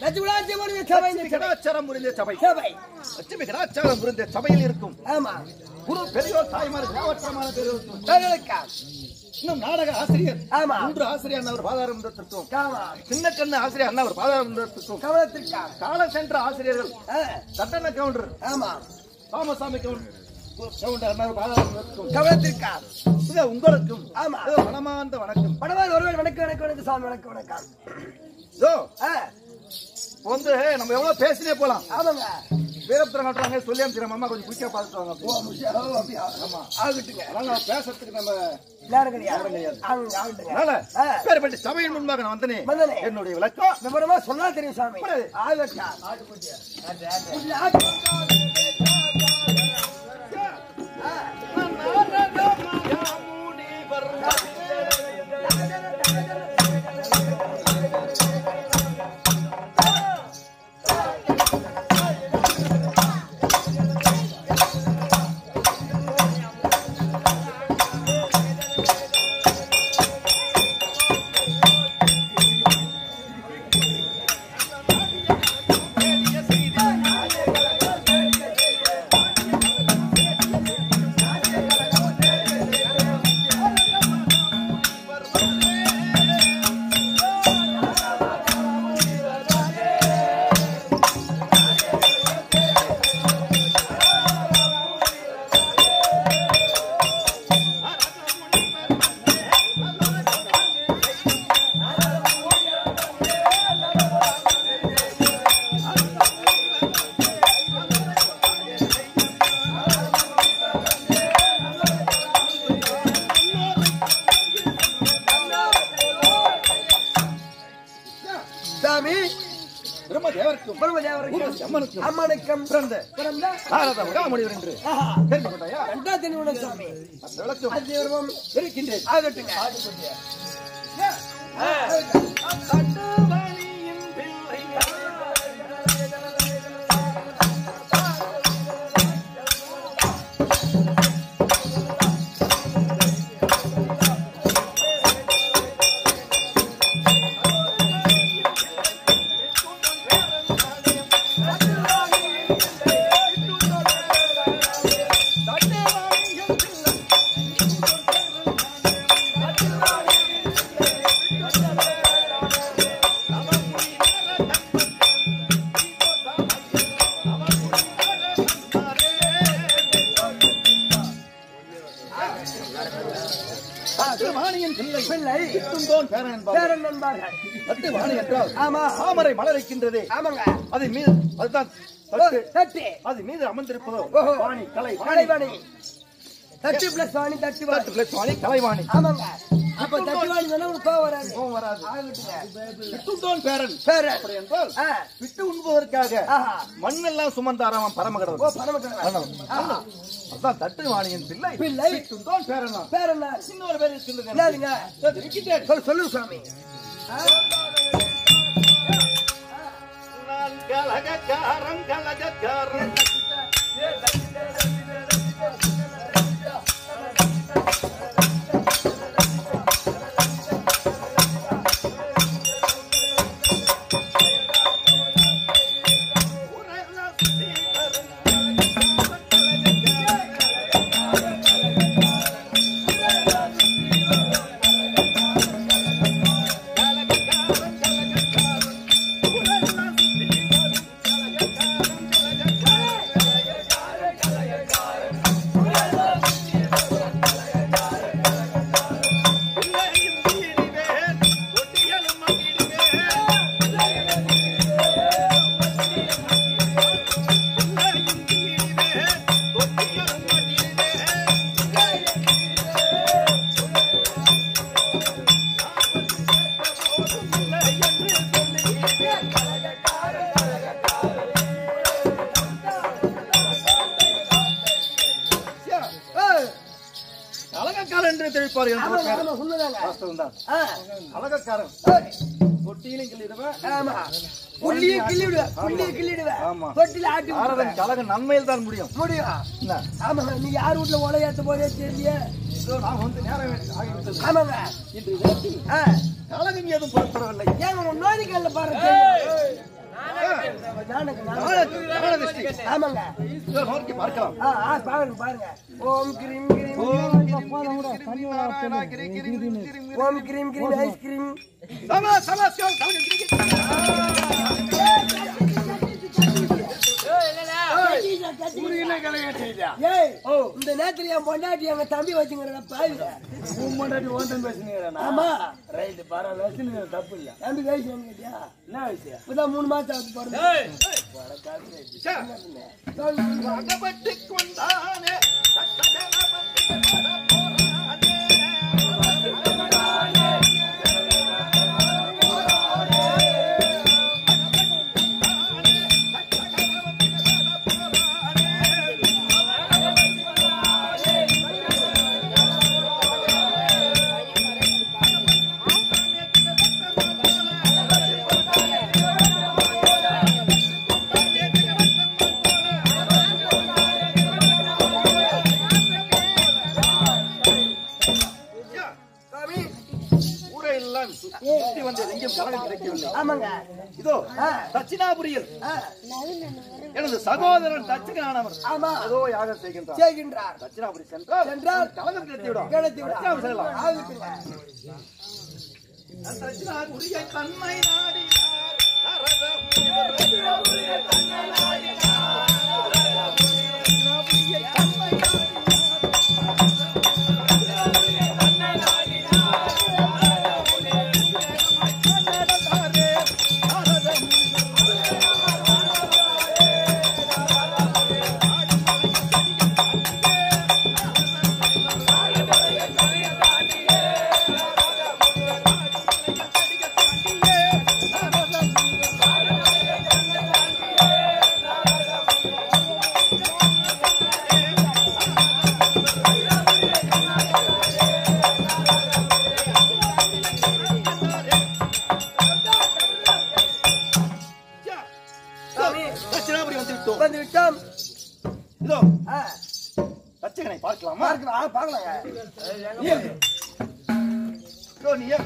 எப்பேற்பட்ட சபை லட்சுமணாச்சி முருகன் சபை இந்த சபை. கடாச்சாரம் புரிந்த சபை சபை லட்சுமி புரிந்த சபையில் இருக்கும் ஆமா குரு பெரியோர் தாய்மார் யாவற்றமான பெரியோர் இன்னும் நாடக ஆசிரியர் ஆமா மூன்று ஆசிரியர் அண்ணவர் பாதாரந்தத்திற்கும் ஆமா சின்ன கண்ணு ஆசிரியர் அண்ணவர் பாதாரந்தத்திற்கும் கவனத்திற்கா காலம் சென்ற ஆசிரியர்கள் ஆ, தட்டன கவுண்டர் ஆமா ராமசாமி கவுண்டர் கவுண்டர் அண்ணவர் பாதாரந்தத்திற்கும் கவனத்திற்கா இது உங்களுக்கும் ஆமா. இது மனமார்ந்த வணக்கம் படவார் ஒருவன் வணக்கம் வணக்கம் வணக்கம் சாமி வணக்கம் வணக்கம் இதோ, ஆ, வந்து நம்ம எவ்வளவு பேசினே போலாம். ஆமாங்க. வீரபுத்திரம் கட்டுறாங்க. சொல்லி அமைச்சிடும் அம்மா கொஞ்சம் குயிக்கா பார்த்துட்டு வாங்க. ஓ, முஷா, ஓ, அப்படியா? ஆமா ஆகட்டுங்க. அதனால நம்ம பேசுறதுக்கு நம்ம நேரம் கிடையாது. பேர்பட்ட சபையின் முன்பாக நான் வந்தனே. என்னுடைய விளக்கம். விவரமா சொன்னா தெரியும் சாமி. ஆகட்டா. ஆட்டு. அதிர்வம் இருக்கின்றேன் ஆகட்டுங்க தாமரை மலரைக்கின்றதே ஆமாங்க. அது மீது அதுதான் தட்டு. அது மீது அமர்ந்திருப்பதோ. வாணி கலை கலைவாணி. தட்டி பிளஸ் வாணி தட்டி தட்டு பிளஸ் வாணி கலைவாணி. ஆமாங்க. அப்ப தட்டி வாணி சொன்னா உனக்கு கோவம் வராது. கோபம் வராது. பேரன். பேரன். என்றால் விட்டு உண்பதற்காக மண்ணெல்லாம் சுமந்தாராம் ஓ பரமகடவன் பரமக்கடவுள் ஆஹா. அதான் தட்டு வாணியின் பிள்ளை. பிள்ளை. துந்தோன் பேரன் பேரன் இன்னொரு பேர் இருக்கின்றது அது இருக்கின்றேன் சொல்லு சாமி கலகக்காரன் கலகக்காரன் கழக நன்மையில் தான் முடியும் முடியும்? ஆமாங்க நீ யார் வீட்டுல உலையாத்த போதே நான் வந்து நேரம் ஆமாங்க இன்று நேற்று ஆ, கழகம் ஏதும் புறப்படவில்லை ஏங்க உன் நோதிக்கல்ல பாருங்க ஓம் கிரீம் கிரீம். ஓம் கிரீம் கிரீம் ஐஸ்கிரீம் இந்த நேரத்துல என் பொண்டாட்டி எங்க தம்பி வச்சுங்கிறத பாருங்க. ஆமா. ரைட்டு, பரவாயில்ல, தப்பு இல்ல. தம்பி வயசு கேட்டியா என்ன? இப்பதான் மூணு மாசம் ஆகுது பிறந்து. கொண்டானே, ஆமாங்க. இதோ தட்சிணாபுரியில். எனது சகோதரன் தட்சிணானவர். ஆமா. அதோ யாகம் செய்கின்றார். செய்கின்றார். தட்சிணாபுரி சென்றால் சென்றால் கலகம் கிடைத்து விட தட்சிணாபுரி செல்லலாம். ஆகுதுங்க தட்சிணாபுரிய தன்மை நாடினார் தட்சிணாபுரிய தன்மை நாடினார் தட்சிணாபுரி வந்து விட்டோம் வந்து விட்டோம். இதோ. ஆ, தட்சகனை பார்க்கலாமா? பார்க்கலாம். பார்க்கலாங்க நீ நீயா.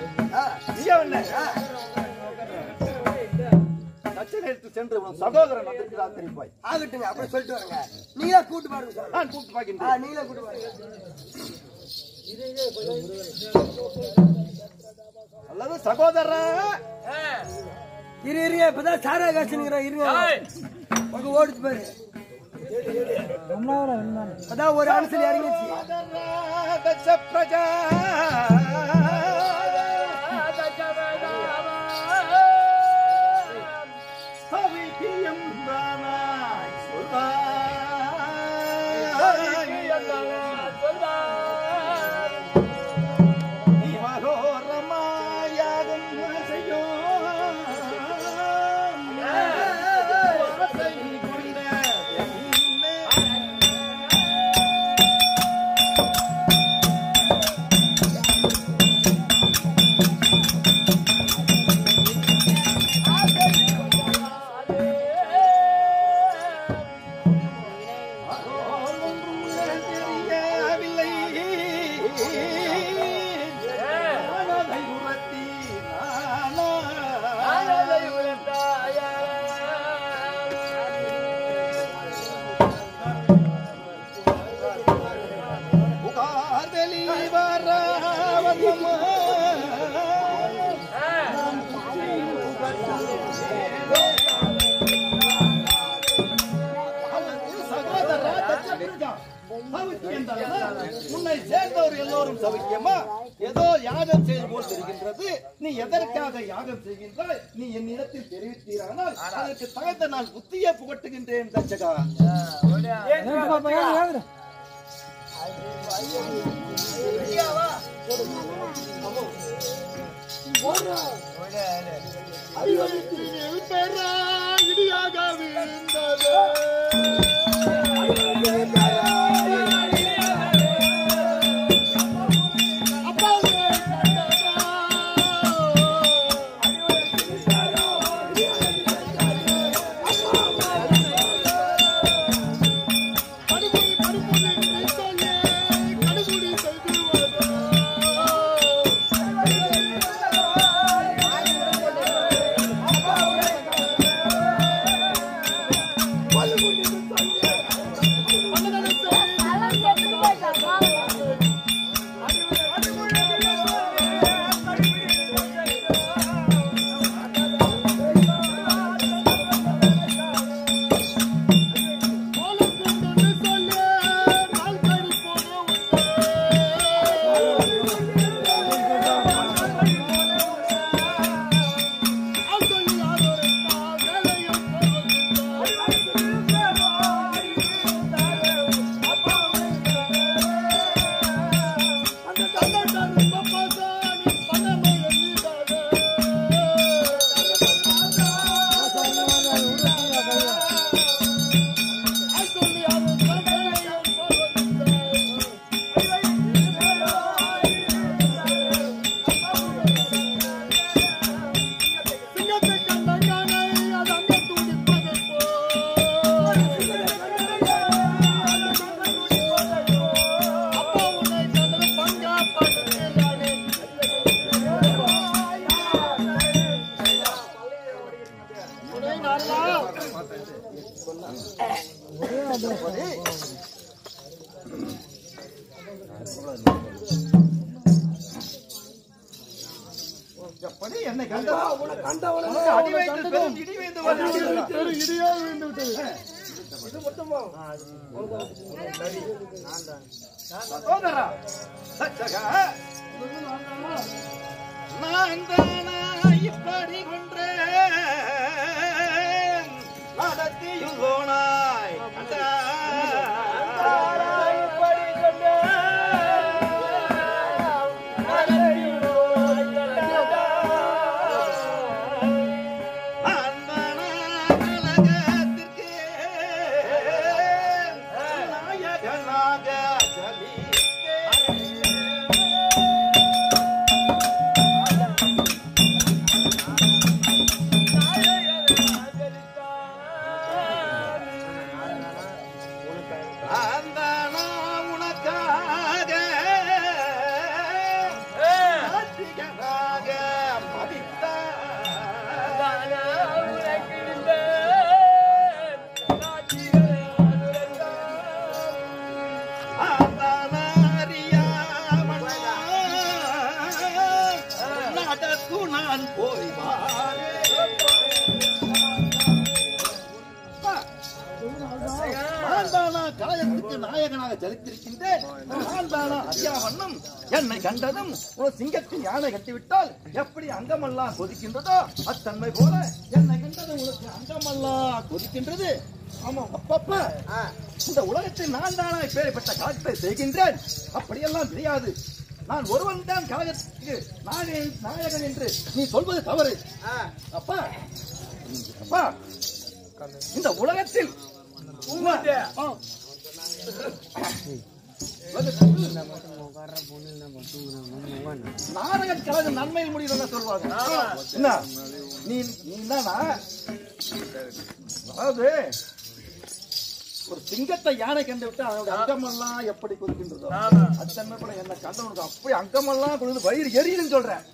என்ன எடுத்து சென்று உன் சகோதரன் வந்திருக்கிறார் தெரிப்பாய் ஆகட்டுங்க அப்படி சொல்லிட்டு வரேங்க. நீங்களா கூட்டு பாருங்க சாமி நான் கூப்பிட்டு ஆ, பார்க்கின்றேன் நீங்களா கூட்டு பாருங்க. அல்லது சகோதரா? இரு இருங்க இப்பதான் சாரா காசுங்கிற இருங்க உங்க ஓடிச்சு பாரு. இப்பதான் ஒரு அனுசல் இறங்கிச்சு பிரஜா அங்கமெல்லாம் கொதிக்கின்றதோ அத்தன்மை போல என்னை கண்டதும் உனக்கு அங்கமெல்லாம் கொதிக்கின்றது. ஆமா அப்பப்ப இந்த உலகத்தில் நான் தானா பேர் காலத்தை செய்கின்றேன்? அப்படியெல்லாம் தெரியாது. நான் ஒருவன் தான் கழகத்துக்கு நாயகன் நாயகன் என்று நீ சொல்வது தவறு. அப்பா அப்பா இந்த உலகத்தில் உண்மை- ஆ. நன்மையில் முடியுதுன்னு சொல்லுவாங்க என்ன நீ என்னன்னா அதாவது ஒரு சிங்கத்தை யானை கண்டு விட்டு அதனுடைய அங்கமெல்லாம் எப்படி கொடுக்கின்றதோ அத்தன்மை கூட என்ன கண்டவனுக்கு அப்படி அங்கமெல்லாம் கொண்டு வயிறு எரியுதுன்னு சொல்றேன்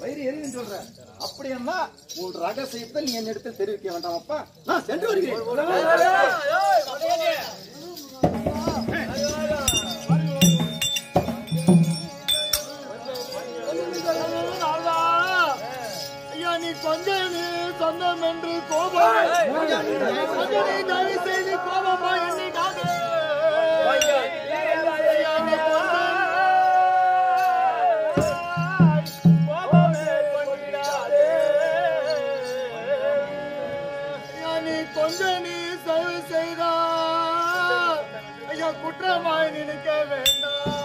வயிறு எரியுதுன்னு சொல்றேன் அப்படி என்ன ஒரு ரகசியத்தை நீ என்னிடத்தில் தெரிவிக்க வேண்டாம் அப்பா நான் சென்று வருகிறேன் நீ சொந்தம் என்று கோபம் கொஞ்சம் நீ தயவு செய்து கோபமா செய்தா. ஐயா குற்றமாய் நினைக்க வேண்டாம்.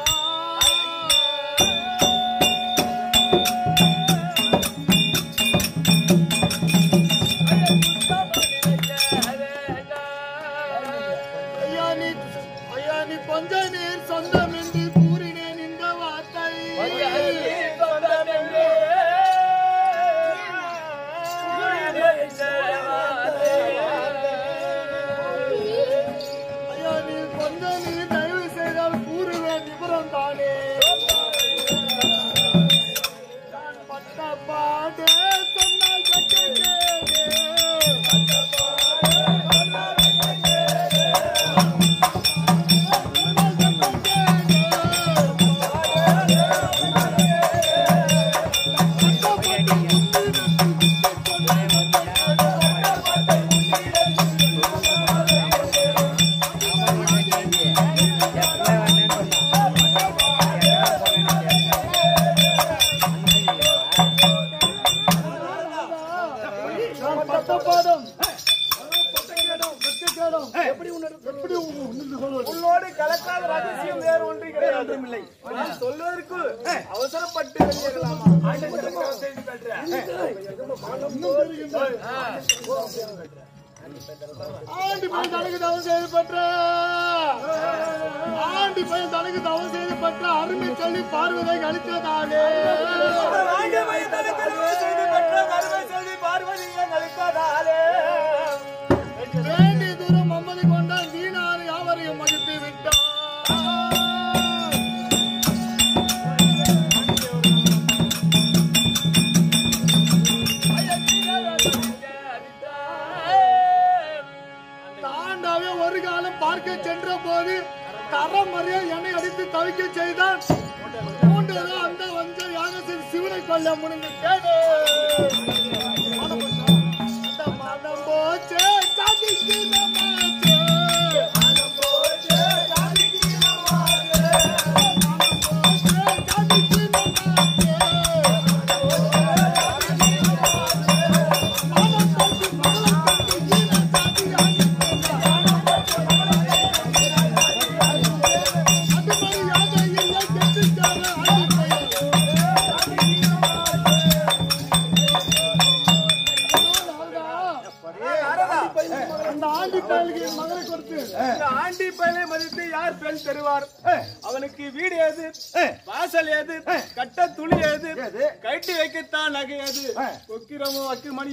உன்னோடு கலக்காத ரகசியம் வேறு ஒன்றும் கிடையாது. நான் சொல்வதற்கு அவசரப்பட்டு வெளியேறலாமா? ஆண்டவனுக்காக செய்து பெற்றேன் ஆண்டி பையன் தனக்கு தவறு செய்து பெற்ற. ஆண்டி பையன் தனக்கு தவறு செய்து பெற்ற. அருமை சொல்லி பார்வதை அளித்ததாலே வேண்டிய மறிய என்னை அடித்து தவிக்க செய்தான் மூன்று அந்த வஞ்ச யாக சிவனை கொள்ள முடிந்து அந்த மனம் போச்சே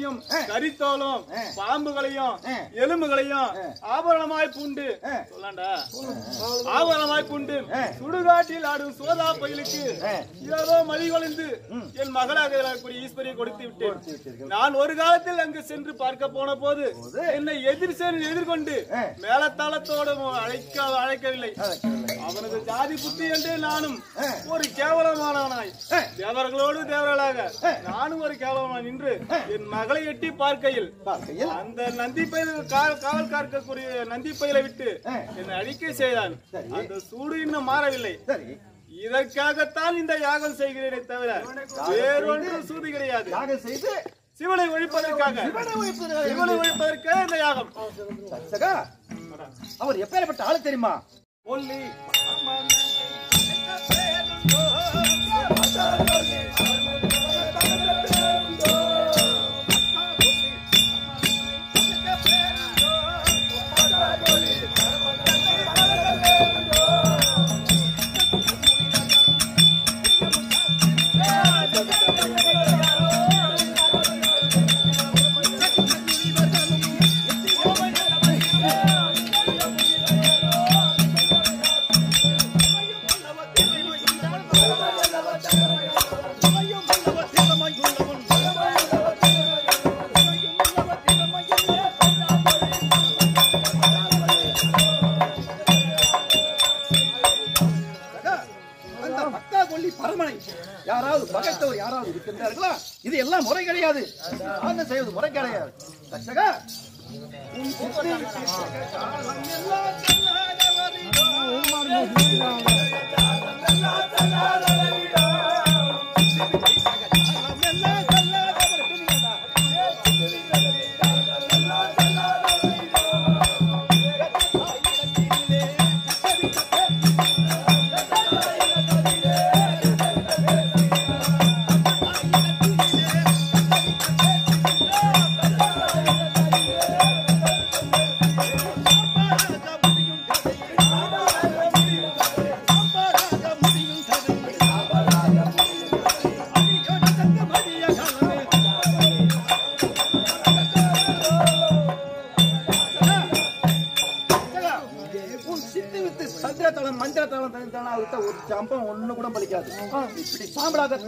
Premium கரித்தோலும். பாம்புகளையும். எலும்புகளையும் ஆபரணமாய் பூண்டு. சொல்லாண்டா ஆபரணமாய் பூண்டு. சுடுகாட்டில் ஆடும் சோதா பயிலுக்கு ஆ. ஏதோ மதிவழிந்து என் மகளாக ஈஸ்வரியை கொடுத்து விட்டேன். நான் ஒரு காலத்தில் அங்கு சென்று பார்க்க போன போது என்னை எதிர் சென்று எதிர்கொண்டு. மேலத்தாளத்தோடு அழைக்க அழைக்கவில்லை. அவனது ஜாதி புத்தி என்றே நானும். ஒரு கேவலமானவனாய். தேவர்களோடு தேவர்களாக நானும் ஒரு கேவலமாய் நின்று என் மகளை எட்டி பார்க்கையில் அந்த நந்தி பயில காவல் காக்கக்கூடிய நந்தி பயிலை விட்டு. என்னை அழிக்க செய்தான். அந்த சூடு இன்னும் மாறவில்லை. இதற்காகத்தான் இந்த யாகம் செய்கிறேனே தவிர வேறொன்றும் சூது கிடையாது. யாகம் செய்து சிவனை ஒழிப்பதற்காக. சிவனை ஒழிப்பதற்காக இந்த யாகம். அவர் எப்பேற்பட்ட ஆளு தெரியுமா? ஒல்லி யாராவது பகைத்தவர் யாராவது இருக்கின்றார்களா? இது எல்லாம் முறை கிடையாது. என்ன செய்வது முறை கிடையாது. சகா, உன்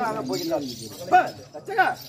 சாம்பலாகத்தான் போகிறார்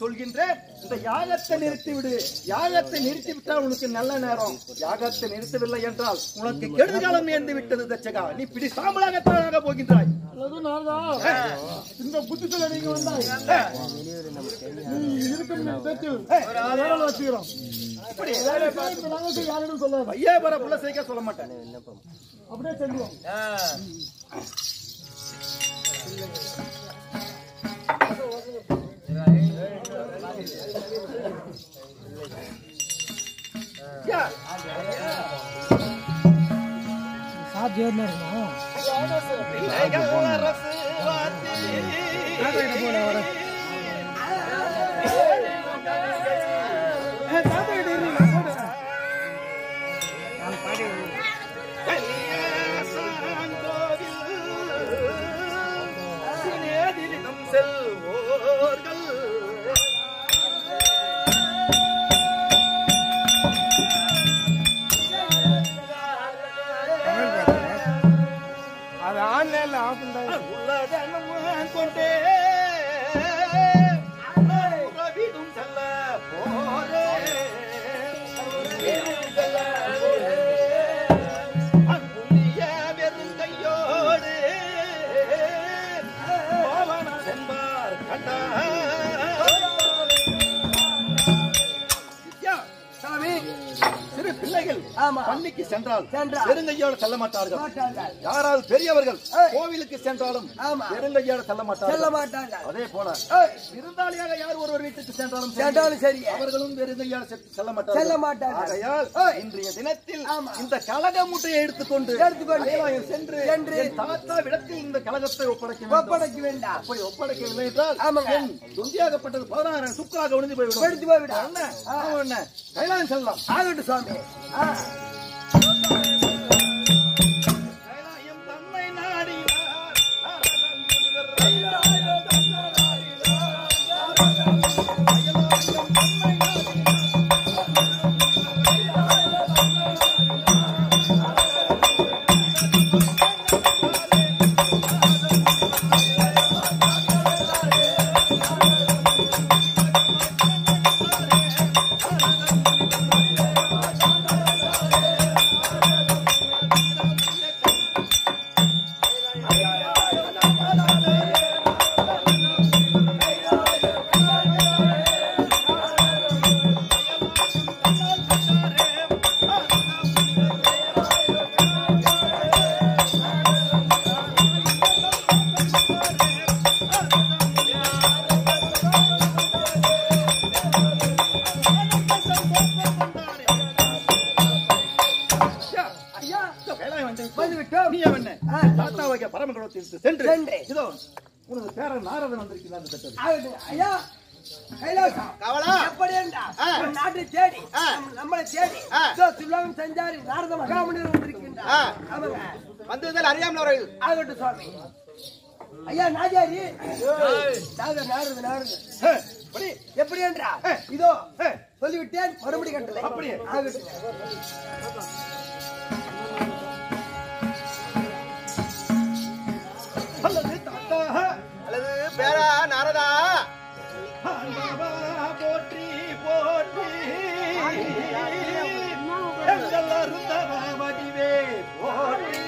சொல்கின்றேன் இந்த யாகத்தை நிறுத்தி விடு யாகத்தை நிறுத்தி விட்டால் உனக்கு நல்ல நேரம். யாகத்தை நிறுத்தவில்லை என்றால் உனக்கு கெடுது காலம் வேண்டி விட்டது தச்சகா நீ பிடி சாம்பலாகத்தான் போகின்றாய். இந்த புத்தித்துல நீங்க வந்தா நீ இருக்கும் பேச்சில் வேற வச்சுக்கிறோம் இப்படி இப்ப நாங்க போய் யாரிடம் சொல்லாது. ஐயா பர புள்ள சேர்க்க சொல்ல மாட்டேன். அப்படியே ஐயா, அரசு செல்வோர்கள் பள்ளிக்கு சென்றால் பெருங்கையோடு செல்ல மாட்டார்கள். யாராவது பெரியவர்கள் கோவிலுக்கு சென்றாலும் பெருங்கையோடு செல்ல மாட்டார்கள். அதே போல விருந்தாளியாக யார் ஒருவர் வீட்டுக்கு சென்றாலும் சென்றாலும் சரி. அவர்களும் பெருங்கையோடு செல்ல மாட்டார்கள். செல்ல மாட்டார்கள். இன்றைய தினத்தில் இந்த கலக முட்டையை எடுத்துக்கொண்டு கைலாயம் சென்று என் தாத்தா விடத்தில் இந்த கலகத்தை ஒப்படைக்க ஒப்படைக்க வேண்டாம். அப்படி ஒப்படைக்கவில்லை என்றால் என் துந்தியாகப்பட்டது பதினாறு சுக்கராக ஒளிந்து போய்விடும். எடுத்து போய்விடும். என்ன? கைலாயம் செல்லலாம் ஆகட்டும் சாமி. கைலாயம் ஐயா நாஜாரி. நாரத நாரத படி. எப்படி என்றா இதோ சொல்லிவிட்டேன் மறுபடி கட்டளை அப்படியே. ஆகட்டும். அல்லது தாத்தா அல்லது பேரா நாரதா? போற்றி போற்றி. எங்கள் அருந்தவ வடிவே போற்றி.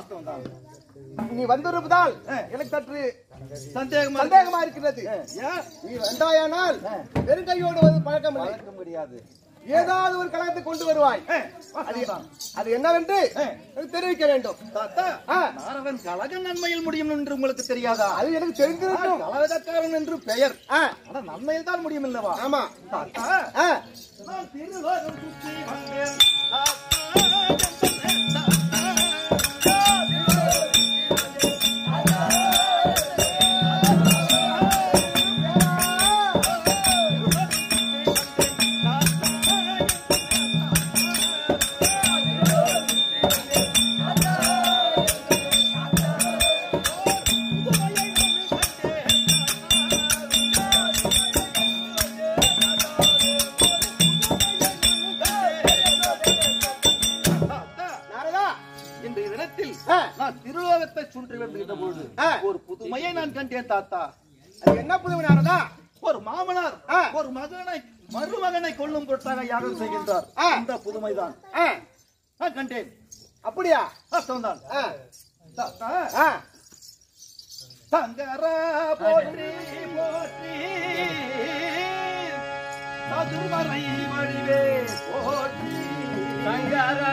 வாஸ்தவம் தான் நீ வந்திருப்பதால் எனக்கு சற்று சந்தேகமா சந்தேகமா இருக்கிறது. நீ வந்தாயானால் வெறுங்கையோடு வந்து பழக்கம். பார்க்க முடியாது. ஏதாவது ஒரு கலகத்தை கொண்டு வருவாய். அது என்னவென்று தெரிவிக்க வேண்டும். நாரதன் கலக நன்மையில் முடியும் என்று உங்களுக்கு தெரியாதா? அது எனக்கு தெரிந்திருக்கும். கலகக்காரன் என்று பெயர். நன்மையில் தான் முடியும் இல்லவா ஆமா. தாத்தா, கொல்லும் பொருட்டாக யாகம் செய்கின்றார். இந்த புதுமைதான். கண்டேன். அப்படியா? ஆ, சங்கரா போற்றி போற்றி. சதுர்மறை வடிவே போற்றி. சங்கரா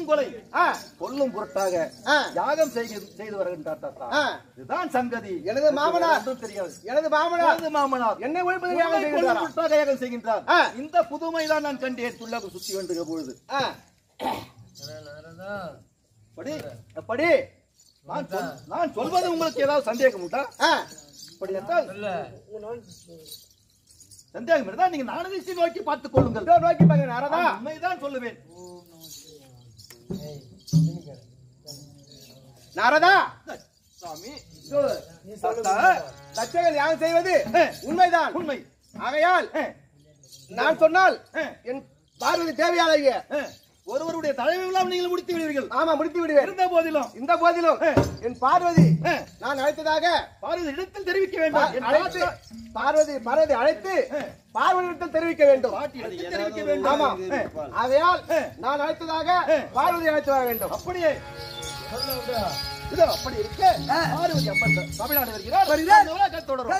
உங்களை கொல்லும் பொருட்டாக. யாகம் செய்து செய்து வருகின்றார். இதுதான் சங்கதி. எனது மாமனார். தெரியாது. எனது மாமனார். எனது மாமனார். என்னை ஒழிப்பது? பொருட்டாக யாகம் செய்கின்றார். இந்த புதுமைதான் நான் கண்டேன் துள்ளகு சுத்தி வந்துக பொழுது. அப்படி அப்படி நான் நான் சொல்வது உங்களுக்கு ஏதாவது சந்தேகம் உண்டா? அப்படி என்றால் சந்தேகம் இருந்தால் நீங்க நானதிசி நோக்கி பார்த்துக் கொள்ளுங்கள். நோக்கி பாருங்க நாரதா. நான் உண்மைதான் சொல்லுவேன். நாரதா! தாத்தா, தச்சகன் யாகம் செய்வது. உண்மைதான். உண்மை. ஆகையால் நான் சொன்னால் என் பார்வதி தேவையாளகிய ஆ. ஒருவருடைய தலைமையெல்லாம் நீங்கள் முடித்து விடுவீர்கள். ஆமா முடித்து விடுவேன். இருந்த போதிலும். இந்த போதிலும். என் பார்வதி நான் அழைத்ததாக பார்வதி இடத்தில் தெரிவிக்க வேண்டும். என் அழைத்து பார்வதி பார்வதி அழைத்து. பார்வதியிடத்தில் தெரிவிக்க வேண்டும். தெரிவிக்க வேண்டும். ஆமா. ஆ. நான் அழைத்ததாக. பார்வதி அழைத்து வர வேண்டும். அப்படியே. இதோ அப்படி இருக்க. பார்வதி அப்பன் தமிழ்நாடு வருகிறார். தொடரும்.